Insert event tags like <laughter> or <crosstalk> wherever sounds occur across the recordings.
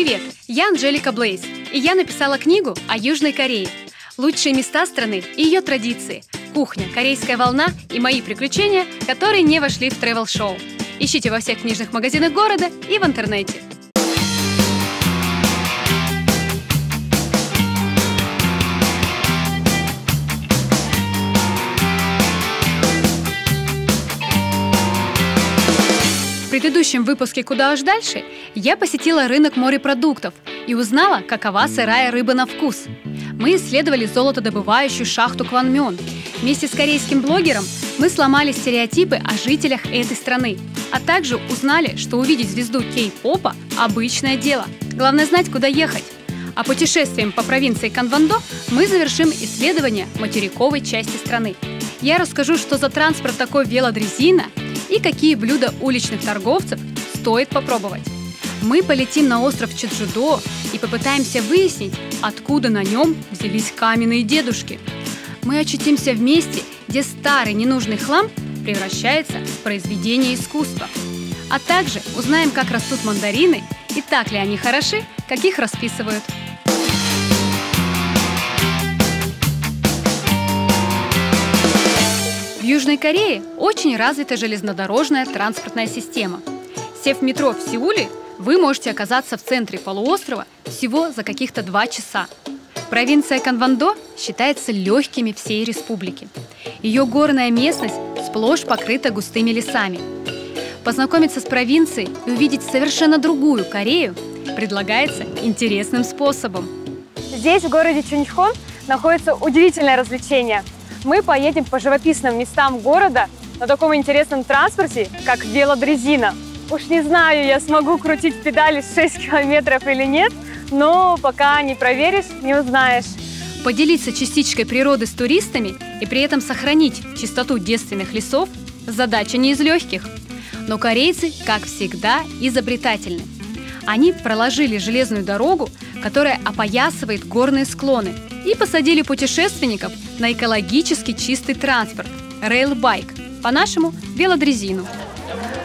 Привет, я Анжелика Блейз, и я написала книгу о Южной Корее. Лучшие места страны и ее традиции, кухня, корейская волна и мои приключения, которые не вошли в тревел-шоу. Ищите во всех книжных магазинах города и в интернете. Предыдущем выпуске «Куда уж дальше» я посетила рынок морепродуктов и узнала, какова сырая рыба на вкус. Мы исследовали золотодобывающую шахту Кванмён. Вместе с корейским блогером мы сломали стереотипы о жителях этой страны, а также узнали, что увидеть звезду кей-попа – обычное дело. Главное знать, куда ехать. А путешествием по провинции Канвандо мы завершим исследование материковой части страны. Я расскажу, что за транспорт такой велодрезина и какие блюда уличных торговцев стоит попробовать. Мы полетим на остров Чеджудо и попытаемся выяснить, откуда на нем взялись каменные дедушки. Мы очутимся в месте, где старый ненужный хлам превращается в произведение искусства. А также узнаем, как растут мандарины и так ли они хороши, как их расписывают. Южной Корее очень развита железнодорожная транспортная система. Сев метро в Сеуле, вы можете оказаться в центре полуострова всего за каких-то два часа. Провинция Канвандо считается легкими всей республики. Ее горная местность сплошь покрыта густыми лесами. Познакомиться с провинцией и увидеть совершенно другую Корею предлагается интересным способом. Здесь, в городе Чунчхон, находится удивительное развлечение. Мы поедем по живописным местам города на таком интересном транспорте, как велодрезина. Уж не знаю, я смогу крутить педали 6 километров или нет, но пока не проверишь, не узнаешь. Поделиться частичкой природы с туристами и при этом сохранить чистоту девственных лесов – задача не из легких. Но корейцы, как всегда, изобретательны. Они проложили железную дорогу, которая опоясывает горные склоны, и посадили путешественников на экологически чистый транспорт – рейлбайк, по-нашему – велодрезину.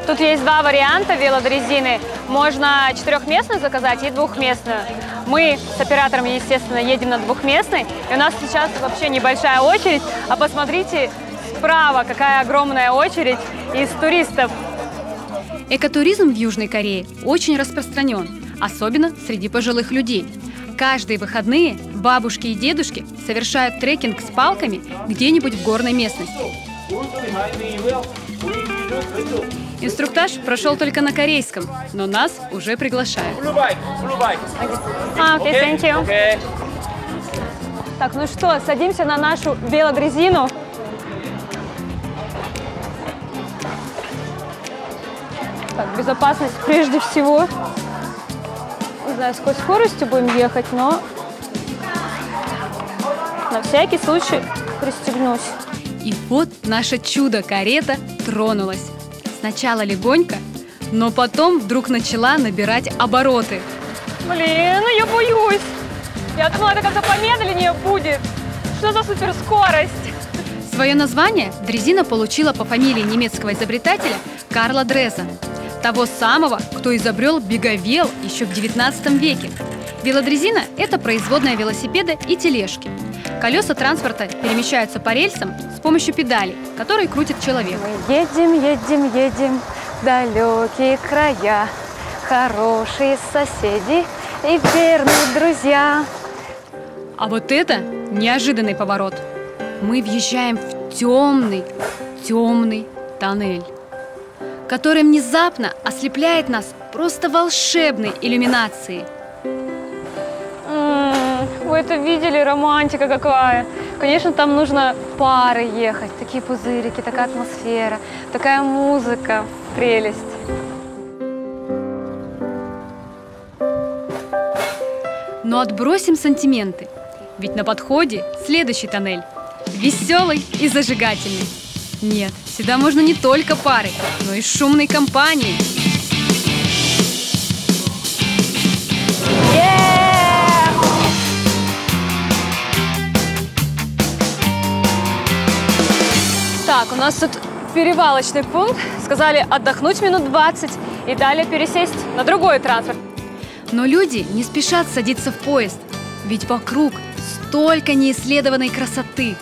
Тут есть два варианта велодрезины. Можно четырехместную заказать и двухместную. Мы с оператором, естественно, едем на двухместной. И у нас сейчас вообще небольшая очередь. А посмотрите справа, какая огромная очередь из туристов. Экотуризм в Южной Корее очень распространен, особенно среди пожилых людей. Каждые выходные бабушки и дедушки совершают трекинг с палками где-нибудь в горной местности. Инструктаж прошел только на корейском, но нас уже приглашают. А. Так, ну что, садимся на нашу велодрезину. Так, безопасность прежде всего. Не знаю, с какой скоростью будем ехать, но на всякий случай пристегнусь. И вот наша чудо-карета тронулась. Сначала легонько, но потом вдруг начала набирать обороты. Блин, ну я боюсь. Я думала, это как-то помедленнее будет. Что за суперскорость? Свое название дрезина получила по фамилии немецкого изобретателя Карла Дреза, того самого, кто изобрел беговел еще в 19 веке. Велодрезина – это производная велосипеда и тележки. Колеса транспорта перемещаются по рельсам с помощью педалей, которые крутит человек. Мы едем, едем, едем в далекие края, хорошие соседи и верные друзья. А вот это неожиданный поворот. Мы въезжаем в темный, темный тоннель, который внезапно ослепляет нас просто волшебной иллюминацией. Вы это видели? Романтика какая. Конечно, там нужно пары ехать. Такие пузырики, такая атмосфера, такая музыка. Прелесть. Но отбросим сантименты, ведь на подходе следующий тоннель. Веселый и зажигательный. Нет, сюда можно не только пары, но и шумной компанией. Так, у нас тут перевалочный пункт. Сказали отдохнуть минут 20 и далее пересесть на другой транспорт. Но люди не спешат садиться в поезд, ведь вокруг столько неисследованной красоты.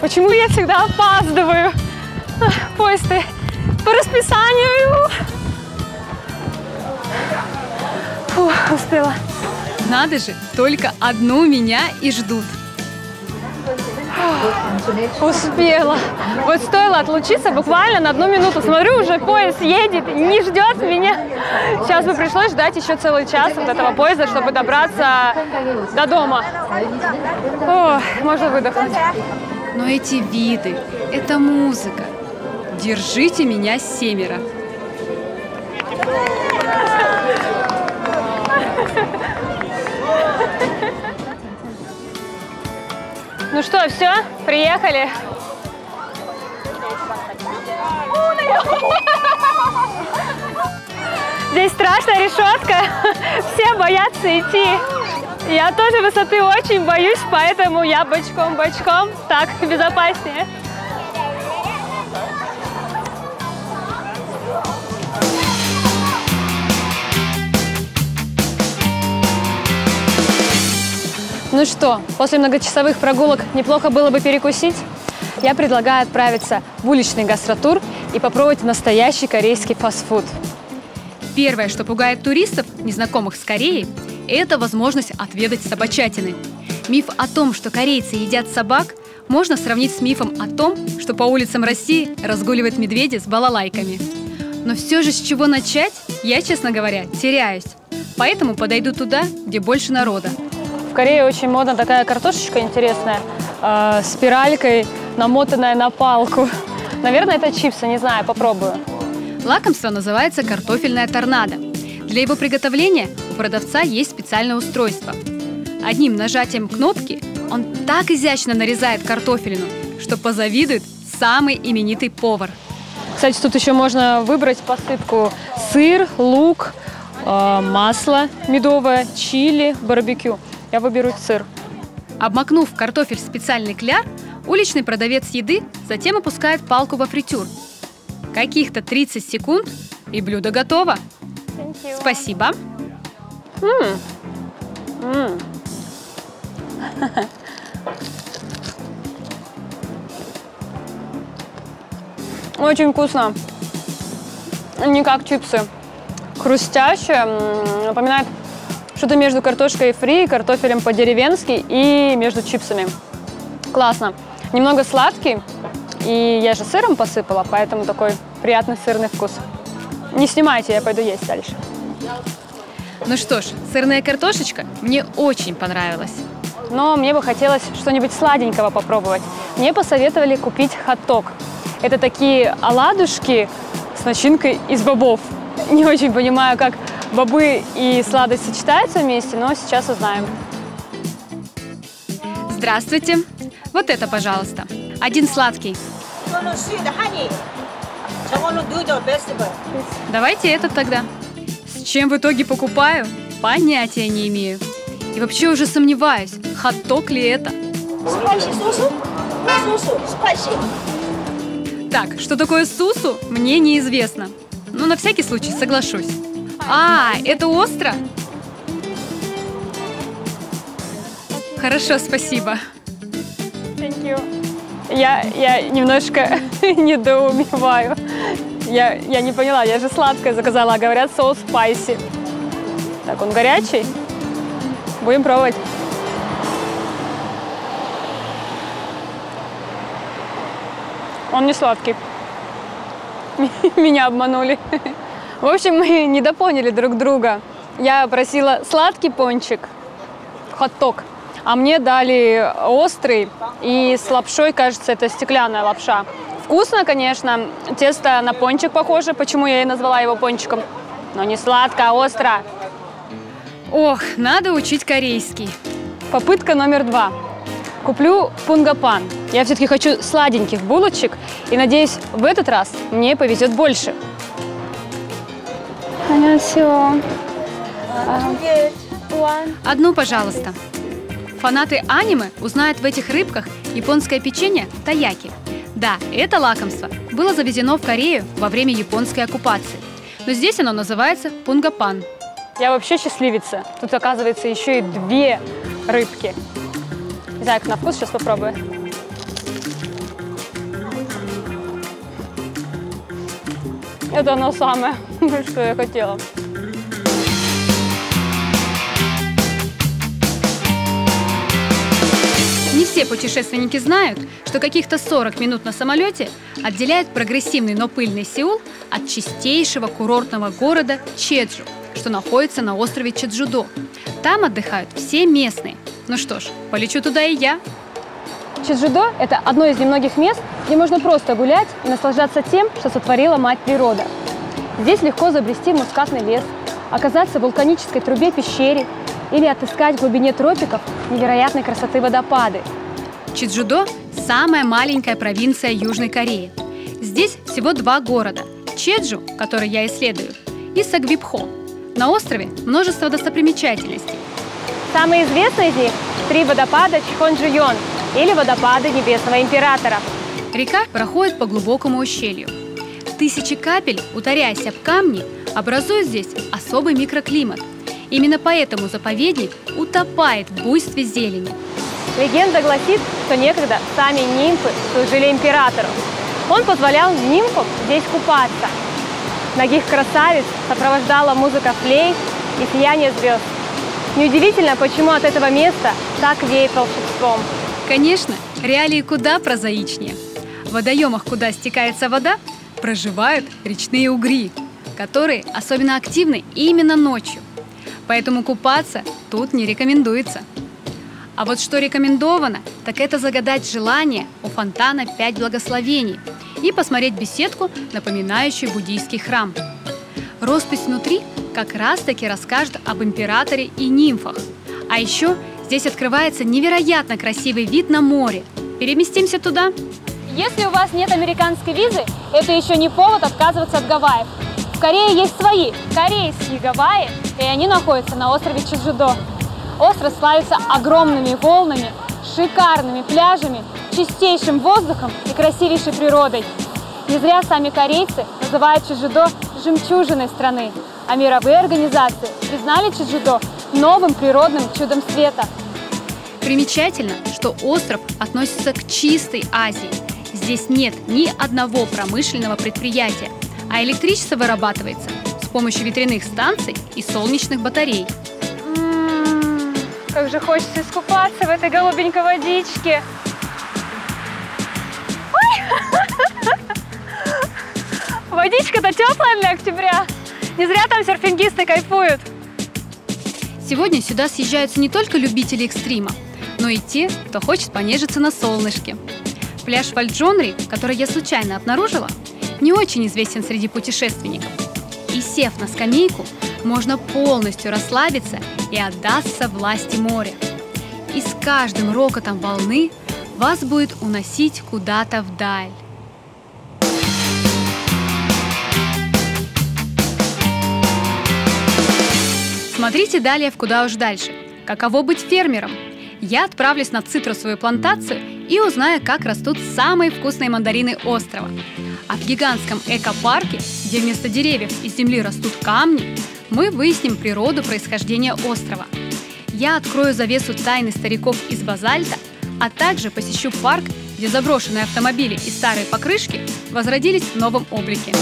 Почему я всегда опаздываю? Поезды по расписанию. Фу, успела. Надо же, только одну меня и ждут. Успела. Вот стоило отлучиться буквально на одну минуту. Смотрю, уже поезд едет, не ждет меня. Сейчас бы пришлось ждать еще целый час вот этого поезда, чтобы добраться до дома. О, можно выдохнуть. Но эти виды, эта музыка. Держите меня семеро. Ну что, все, приехали. Здесь страшная решетка, все боятся идти. Я тоже высоты очень боюсь, поэтому я бочком-бочком, так безопаснее. Ну что, после многочасовых прогулок неплохо было бы перекусить? Я предлагаю отправиться в уличный гастротур и попробовать настоящий корейский фастфуд. Первое, что пугает туристов, незнакомых с Кореей, это возможность отведать собачатины. Миф о том, что корейцы едят собак, можно сравнить с мифом о том, что по улицам России разгуливают медведи с балалайками. Но все же с чего начать, я, честно говоря, теряюсь. Поэтому подойду туда, где больше народа. В Корее очень модна такая картошечка интересная, э, спиралькой, намотанная на палку. <laughs> Наверное, это чипсы, не знаю, попробую. Лакомство называется картофельная торнадо. Для его приготовления у продавца есть специальное устройство. Одним нажатием кнопки он так изящно нарезает картофелину, что позавидует самый именитый повар. Кстати, тут еще можно выбрать посыпку сыр, лук, э, масло медовое, чили, барбекю. Я выберу сыр. Обмакнув картофель в специальный кляр, уличный продавец еды затем опускает палку во фритюр. Каких-то 30 секунд, и блюдо готово. Спасибо. М. М. Очень вкусно. Не как чипсы. Хрустящее. м, Напоминает что-то между картошкой фри, картофелем по-деревенски и между чипсами. Классно. Немного сладкий. И я же сыром посыпала, поэтому такой приятный сырный вкус. Не снимайте, я пойду есть дальше. Ну что ж, сырная картошечка мне очень понравилась. Но мне бы хотелось что-нибудь сладенького попробовать. Мне посоветовали купить хот-дог. Это такие оладушки с начинкой из бобов. <laughs> Не очень понимаю, как бобы и сладость сочетаются вместе, но сейчас узнаем. Здравствуйте. Вот это, пожалуйста. Один сладкий. Давайте этот тогда. С чем в итоге покупаю, понятия не имею. И вообще уже сомневаюсь, хот-дог ли это. Так, что такое сусу, мне неизвестно. Но на всякий случай соглашусь. А, это остро? Хорошо, спасибо. Thank you. Я, я немножко <laughs> недоумеваю. Я, я не поняла, я же сладкое заказала, а говорят соус спайси. Так, он горячий? Будем пробовать. Он не сладкий. <laughs> Меня обманули. <laughs> В общем, мы недопоняли друг друга. Я просила сладкий пончик, хот-дог, а мне дали острый и с лапшой, кажется, это стеклянная лапша. Вкусно, конечно. Тесто на пончик похоже, почему я и назвала его пончиком. Но не сладко, а остро. Ох, надо учить корейский. Попытка номер два. Куплю пунгапан. Я все-таки хочу сладеньких булочек и надеюсь, в этот раз мне повезет больше. А. Одну, пожалуйста. Фанаты аниме узнают в этих рыбках японское печенье таяки. Да, это лакомство было завезено в Корею во время японской оккупации. Но здесь оно называется пунгапан. Я вообще счастливица. Тут оказывается еще и две рыбки. Не знаю, как на вкус, сейчас попробую. Это оно самое, <laughs> что я хотела. Не все путешественники знают, что каких-то 40 минут на самолете отделяет прогрессивный, но пыльный Сеул от чистейшего курортного города Чеджу, что находится на острове Чеджудо. Там отдыхают все местные. Ну что ж, полечу туда и я. Чеджудо – это одно из немногих мест, где можно просто гулять и наслаждаться тем, что сотворила мать природа. Здесь легко забрести в мускатный лес, оказаться в вулканической трубе пещере или отыскать в глубине тропиков невероятной красоты водопады. Чеджудо – самая маленькая провинция Южной Кореи. Здесь всего два города – Чеджу, который я исследую, и Сагвипхо. На острове множество достопримечательностей. Самые известные из них – три водопада Чхонджуйон или водопады Небесного Императора. Река проходит по глубокому ущелью. Тысячи капель, ударяясь об камни, образуют здесь особый микроклимат. Именно поэтому заповедник утопает в буйстве зелени. Легенда гласит, что некогда сами нимфы служили императору. Он позволял нимфам здесь купаться. Многих красавиц сопровождала музыка флейт и сияние звезд. Неудивительно, почему от этого места так веет волшебством. Конечно, реалии куда прозаичнее. В водоемах, куда стекается вода, проживают речные угри, которые особенно активны именно ночью. Поэтому купаться тут не рекомендуется. А вот что рекомендовано, так это загадать желание у фонтана «Пять благословений» и посмотреть беседку, напоминающую буддийский храм. Роспись внутри как раз-таки расскажет об императоре и нимфах. А еще здесь открывается невероятно красивый вид на море. Переместимся туда. Если у вас нет американской визы, это еще не повод отказываться от Гавайев. В Корее есть свои корейские Гавайи, и они находятся на острове Чеджудо. Остров славится огромными волнами, шикарными пляжами, чистейшим воздухом и красивейшей природой. Не зря сами корейцы называют Чеджудо жемчужиной страны, а мировые организации признали Чеджудо новым природным чудом света. Примечательно, что остров относится к чистой Азии. Здесь нет ни одного промышленного предприятия, а электричество вырабатывается с помощью ветряных станций и солнечных батарей. М-м, Как же хочется искупаться в этой голубенькой водичке. <laughs> Водичка-то теплая для октября. Не зря там серфингисты кайфуют. Сегодня сюда съезжаются не только любители экстрима, но и те, кто хочет понежиться на солнышке. Пляж Вальджонри, который я случайно обнаружила, не очень известен среди путешественников. И сев на скамейку, можно полностью расслабиться и отдаться власти моря. И с каждым рокотом волны вас будет уносить куда-то вдаль. Смотрите далее в «Куда уж дальше». Каково быть фермером? Я отправлюсь на цитрусовую плантацию и узнаю, как растут самые вкусные мандарины острова. А в гигантском экопарке, где вместо деревьев из земли растут камни, мы выясним природу происхождения острова. Я открою завесу тайны стариков из базальта, а также посещу парк, где заброшенные автомобили и старые покрышки возродились в новом облике.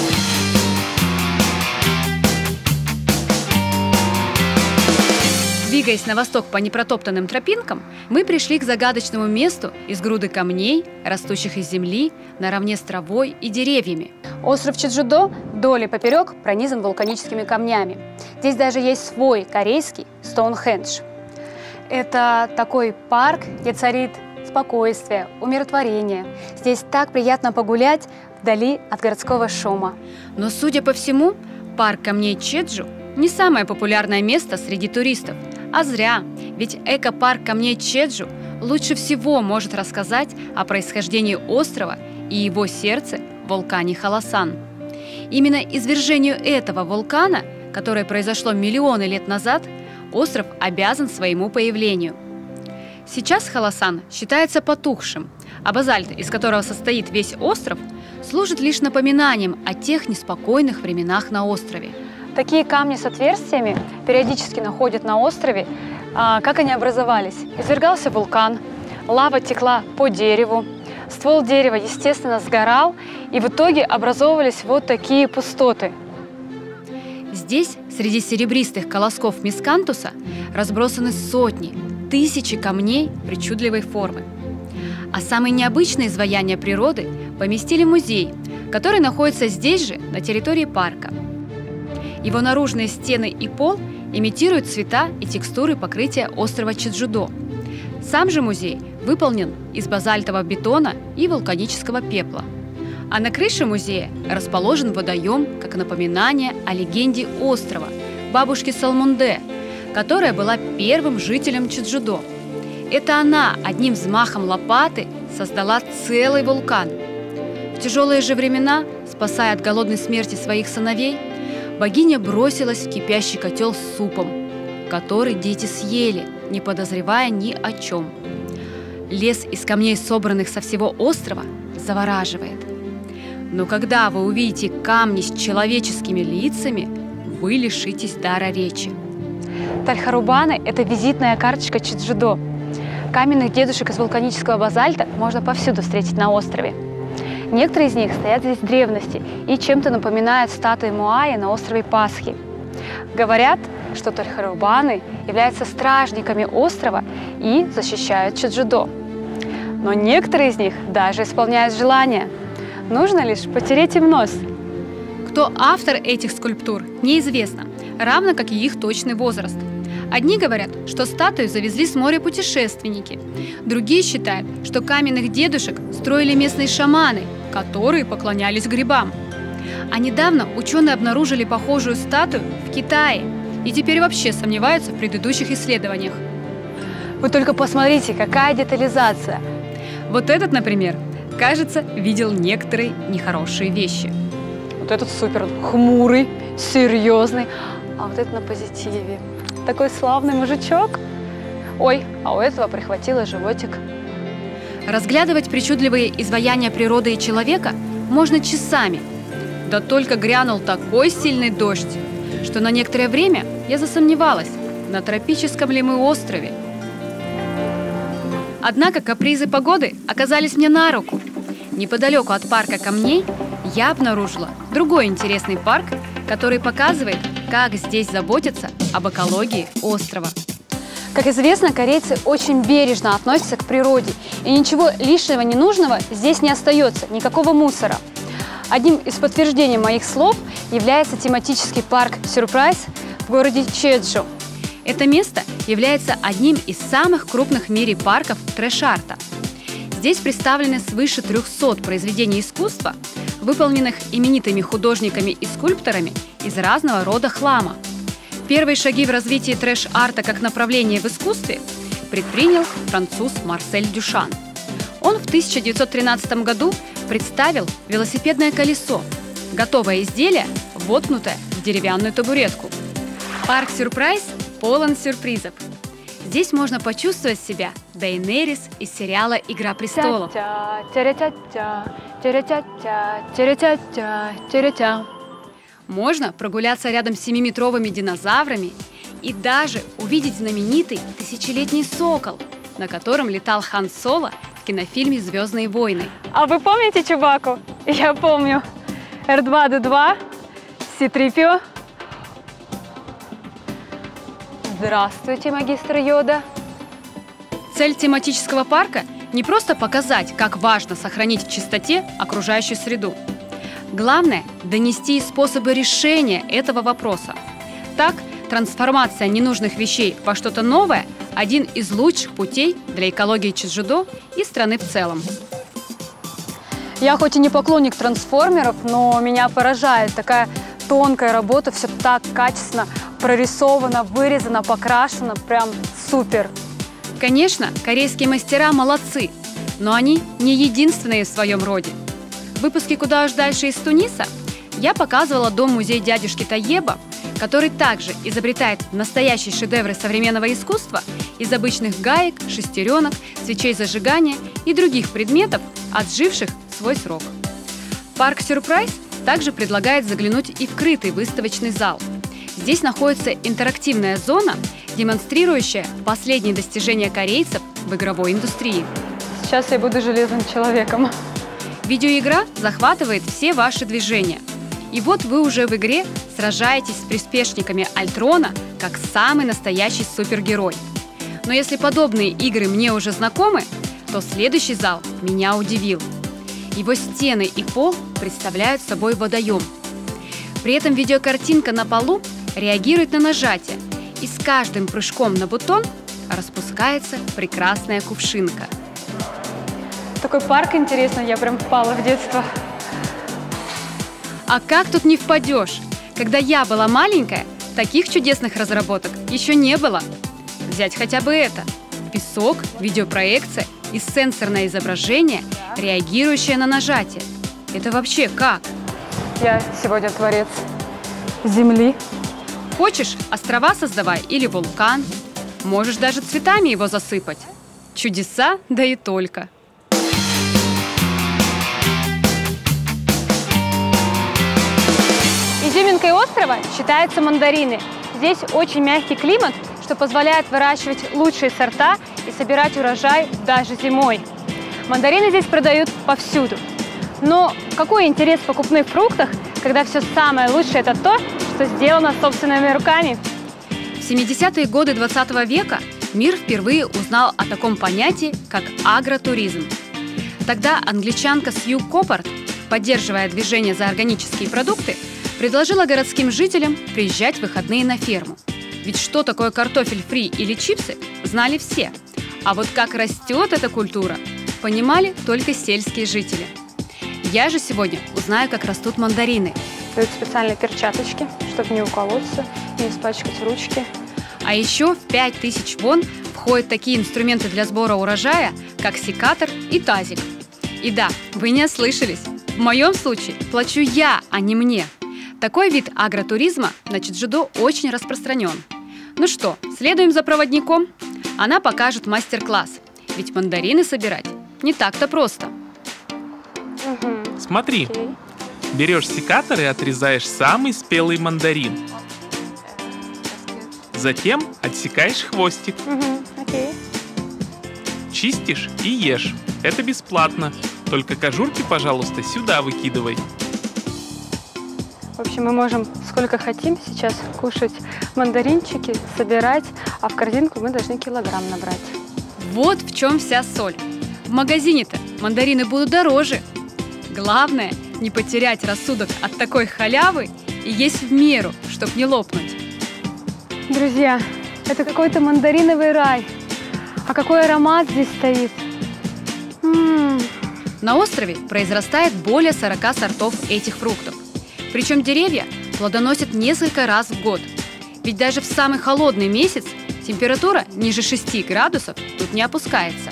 Двигаясь на восток по непротоптанным тропинкам, мы пришли к загадочному месту из груды камней, растущих из земли, наравне с травой и деревьями. Остров Чеджудо вдоль и поперек пронизан вулканическими камнями. Здесь даже есть свой корейский Стоунхендж. Это такой парк, где царит спокойствие, умиротворение. Здесь так приятно погулять вдали от городского шума. Но, судя по всему, парк камней Чеджу не самое популярное место среди туристов. А зря, ведь экопарк камней Чеджу лучше всего может рассказать о происхождении острова и его сердце – вулкане Халасан. Именно извержению этого вулкана, которое произошло миллионы лет назад, остров обязан своему появлению. Сейчас Халасан считается потухшим, а базальт, из которого состоит весь остров, служит лишь напоминанием о тех неспокойных временах на острове. Такие камни с отверстиями периодически находят на острове. А, как они образовались? Извергался вулкан, лава текла по дереву, ствол дерева, естественно, сгорал, и в итоге образовывались вот такие пустоты. Здесь, среди серебристых колосков мискантуса, разбросаны сотни, тысячи камней причудливой формы. А самые необычные изваяния природы поместили в музей, который находится здесь же, на территории парка. Его наружные стены и пол имитируют цвета и текстуры покрытия острова Чеджудо. Сам же музей выполнен из базальтового бетона и вулканического пепла. А на крыше музея расположен водоем как напоминание о легенде острова бабушки Салмунде, которая была первым жителем Чеджудо. Это она одним взмахом лопаты создала целый вулкан. В тяжелые же времена, спасая от голодной смерти своих сыновей, богиня бросилась в кипящий котел с супом, который дети съели, не подозревая ни о чем. Лес из камней, собранных со всего острова, завораживает. Но когда вы увидите камни с человеческими лицами, вы лишитесь дара речи. Тальхарубаны – это визитная карточка Чиджидо. Каменных дедушек из вулканического базальта можно повсюду встретить на острове. Некоторые из них стоят здесь в древности и чем-то напоминают статуи Муаи на острове Пасхи. Говорят, что Тальхарубаны являются стражниками острова и защищают Чеджудо. Но некоторые из них даже исполняют желания. Нужно лишь потереть им нос. Кто автор этих скульптур, неизвестно, равно как и их точный возраст. Одни говорят, что статую завезли с моря путешественники. Другие считают, что каменных дедушек строили местные шаманы, которые поклонялись грибам. А недавно ученые обнаружили похожую статую в Китае и теперь вообще сомневаются в предыдущих исследованиях. Вы только посмотрите, какая детализация. Вот этот, например, кажется, видел некоторые нехорошие вещи. Вот этот супер хмурый, серьезный, а вот этот на позитиве. Такой славный мужичок. Ой, а у этого прихватило животик. Разглядывать причудливые изваяния природы и человека можно часами. Да только грянул такой сильный дождь, что на некоторое время я засомневалась, на тропическом ли мы острове. Однако капризы погоды оказались мне на руку. Неподалеку от парка камней я обнаружила другой интересный парк, который показывает, как здесь заботятся об экологии острова. Как известно, корейцы очень бережно относятся к природе, и ничего лишнего, ненужного здесь не остается, никакого мусора. Одним из подтверждений моих слов является тематический парк «Сюрприз» в городе Чеджу. Это место является одним из самых крупных в мире парков трэш-арта. Здесь представлены свыше 300 произведений искусства, выполненных именитыми художниками и скульпторами из разного рода хлама. Первые шаги в развитии трэш-арта как направления в искусстве предпринял француз Марсель Дюшан. Он в 1913 году представил велосипедное колесо, готовое изделие, воткнутое в деревянную табуретку. Парк Сюрприз полон сюрпризов. Здесь можно почувствовать себя Дейнерис из сериала «Игра престолов». Можно прогуляться рядом с семиметровыми динозаврами и даже увидеть знаменитый тысячелетний сокол, на котором летал Хан Соло в кинофильме «Звездные войны». А вы помните Чубаку? Я помню. R2-D2, C-3PO, Здравствуйте, магистр Йода. Цель тематического парка не просто показать, как важно сохранить в чистоте окружающую среду. Главное – донести способы решения этого вопроса. Так, трансформация ненужных вещей во что-то новое – один из лучших путей для экологии Чеджудо и страны в целом. Я хоть и не поклонник трансформеров, но меня поражает такая тонкая работа, все так качественно прорисовано, вырезано, покрашено, прям супер. Конечно, корейские мастера молодцы, но они не единственные в своем роде. В выпуске «Куда уж дальше» из Туниса я показывала дом-музей дядюшки Таеба, который также изобретает настоящие шедевры современного искусства из обычных гаек, шестеренок, свечей зажигания и других предметов, отживших свой срок. Парк «Сюрприз» также предлагает заглянуть и в крытый выставочный зал – Здесь находится интерактивная зона, демонстрирующая последние достижения корейцев в игровой индустрии. Сейчас я буду железным человеком. Видеоигра захватывает все ваши движения. И вот вы уже в игре сражаетесь с приспешниками Альтрона как самый настоящий супергерой. Но если подобные игры мне уже знакомы, то следующий зал меня удивил. Его стены и пол представляют собой водоем. При этом видеокартинка на полу реагирует на нажатие, и с каждым прыжком на бутон распускается прекрасная кувшинка. Такой парк интересный, я прям впала в детство. А как тут не впадешь? Когда я была маленькая, таких чудесных разработок еще не было. Взять хотя бы это. Песок, видеопроекция и сенсорное изображение, реагирующее на нажатие. Это вообще как? Я сегодня творец земли. Хочешь, острова создавай или вулкан. Можешь даже цветами его засыпать. Чудеса, да и только. Изюминкой острова считаются мандарины. Здесь очень мягкий климат, что позволяет выращивать лучшие сорта и собирать урожай даже зимой. Мандарины здесь продают повсюду. Но какой интерес в покупных фруктах, когда все самое лучшее это то, что сделано собственными руками? В 70-е годы 20 века мир впервые узнал о таком понятии, как агротуризм. Тогда англичанка Сью Коппард, поддерживая движение за органические продукты, предложила городским жителям приезжать в выходные на ферму. Ведь что такое картофель фри или чипсы, знали все. А вот как растет эта культура, понимали только сельские жители. Я же сегодня узнаю, как растут мандарины. Дают специальные перчаточки, чтобы не уколоться, не испачкать ручки. А еще в 5000 вон входят такие инструменты для сбора урожая, как секатор и тазик. И да, вы не ослышались. В моем случае плачу я, а не мне. Такой вид агротуризма на Чеджудо очень распространен. Ну что, следуем за проводником? Она покажет мастер-класс. Ведь мандарины собирать не так-то просто. Угу. Смотри. Берешь секатор и отрезаешь самый спелый мандарин. Затем отсекаешь хвостик. Окей. чистишь и ешь. Это бесплатно. Только кожурки, пожалуйста, сюда выкидывай. В общем, мы можем сколько хотим сейчас кушать мандаринчики, собирать, а в корзинку мы должны килограмм набрать. Вот в чем вся соль. В магазине-то мандарины будут дороже. Главное, не потерять рассудок от такой халявы и есть в меру, чтоб не лопнуть. Друзья, это какой-то мандариновый рай. А какой аромат здесь стоит. М, На острове произрастает более 40 сортов этих фруктов. Причем деревья плодоносят несколько раз в год. Ведь даже в самый холодный месяц температура ниже 6 градусов тут не опускается.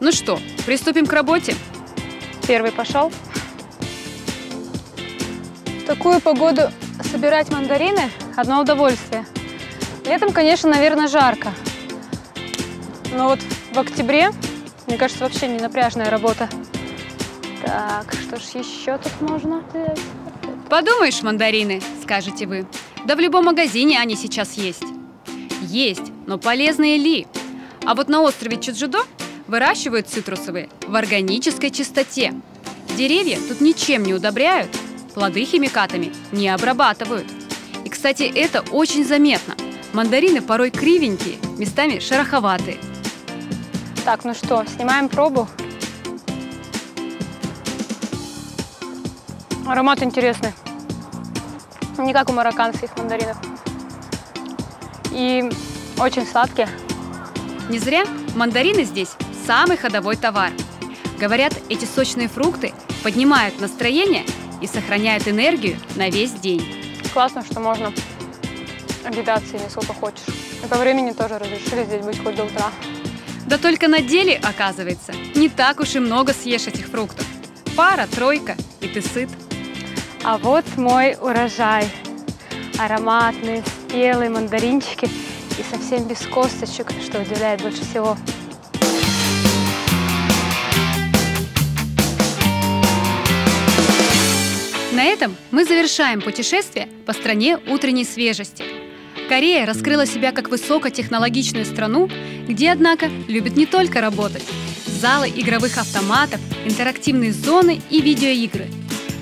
Ну что, приступим к работе? Первый пошел. Такую погоду собирать мандарины – одно удовольствие. Летом, конечно, наверное, жарко. Но вот в октябре, мне кажется, вообще не напряжная работа. Так, что ж еще тут можно? Подумаешь, мандарины, скажете вы. Да в любом магазине они сейчас есть. Есть, но полезные ли? А вот на острове Чуджудо выращивают цитрусовые в органической чистоте. Деревья тут ничем не удобряют, плоды химикатами не обрабатывают. И, кстати, это очень заметно. Мандарины порой кривенькие, местами шероховатые. Так, ну что, снимаем пробу. Аромат интересный. Не как у марокканских мандаринов. И очень сладкие. Не зря мандарины здесь самый ходовой товар. Говорят, эти сочные фрукты поднимают настроение и сохраняют энергию на весь день. Классно, что можно объедаться ими сколько хочешь. И по времени тоже разрешили здесь быть хоть до утра. Да только на деле, оказывается, не так уж и много съешь этих фруктов. Пара, тройка, и ты сыт. А вот мой урожай. Ароматные, спелые мандаринчики и совсем без косточек, что удивляет больше всего. На этом мы завершаем путешествие по стране утренней свежести. Корея раскрыла себя как высокотехнологичную страну, где, однако, любят не только работать. Залы игровых автоматов, интерактивные зоны и видеоигры.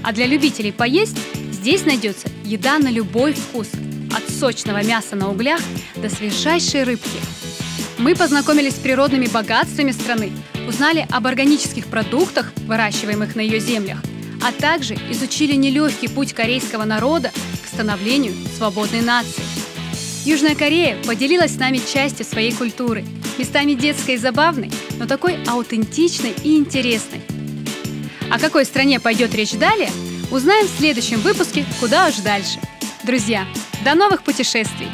А для любителей поесть здесь найдется еда на любой вкус, от сочного мяса на углях до свежайшей рыбки. Мы познакомились с природными богатствами страны, узнали об органических продуктах, выращиваемых на ее землях, а также изучили нелегкий путь корейского народа к становлению свободной нации. Южная Корея поделилась с нами частью своей культуры, местами детской и забавной, но такой аутентичной и интересной. О какой стране пойдет речь далее, узнаем в следующем выпуске «Куда уж дальше». Друзья, до новых путешествий!